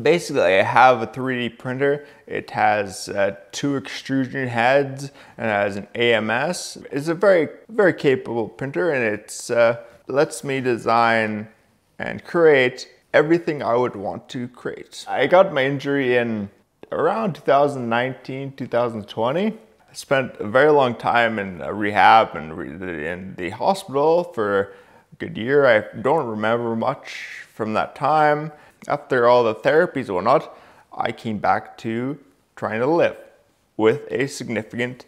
basically I have a 3D printer. It has uh, two extrusion heads and has an AMS. It's a very, very capable printer and it uh, lets me design and create everything I would want to create. I got my injury in around 2019, 2020. I spent a very long time in rehab and in the hospital for a good year. I don't remember much from that time after all the therapies and whatnot, I came back to trying to live with a significant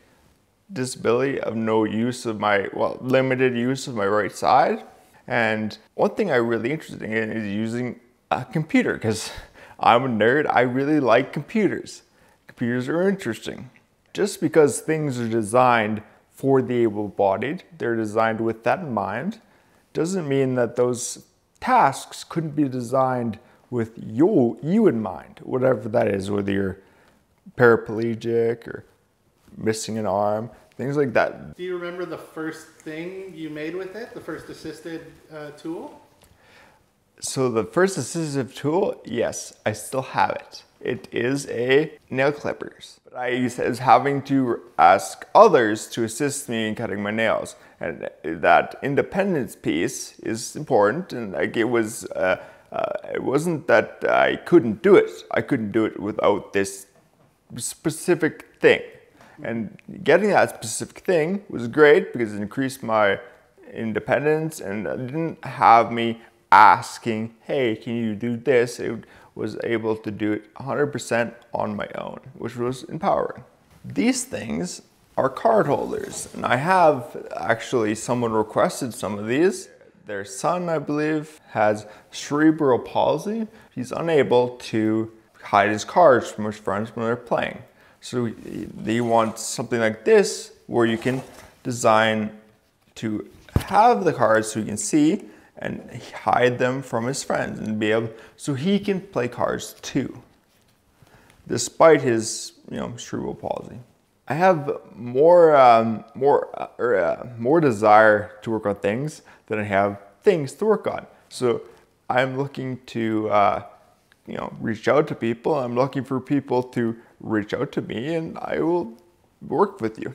disability of no use of my, well, limited use of my right side. And one thing I'm really interested in is using a computer because I'm a nerd. I really like computers. Computers are interesting. Just because things are designed for the able-bodied, they're designed with that in mind, doesn't mean that those tasks couldn't be designed with you, you in mind, whatever that is, whether you're paraplegic or missing an arm, things like that. Do you remember the first thing you made with it, the first assisted uh, tool? So the first assistive tool, yes, I still have it. It is a nail clippers. But I was having to ask others to assist me in cutting my nails. And that independence piece is important. And like it was, uh, it wasn't that I couldn't do it. I couldn't do it without this specific thing. And getting that specific thing was great because it increased my independence and didn't have me asking, hey, can you do this? It was able to do it 100% on my own, which was empowering. These things are card holders, and I have actually someone requested some of these. Their son, I believe, has cerebral palsy. He's unable to hide his cards from his friends when they're playing. So he wants something like this where you can design to have the cards so you can see and hide them from his friends and be able so he can play cards too despite his you know cerebral palsy i have more um, more uh, or, uh, more desire to work on things than i have things to work on. So i'm looking to uh, you know reach out to people. I'm looking for people to reach out to me and i will work with you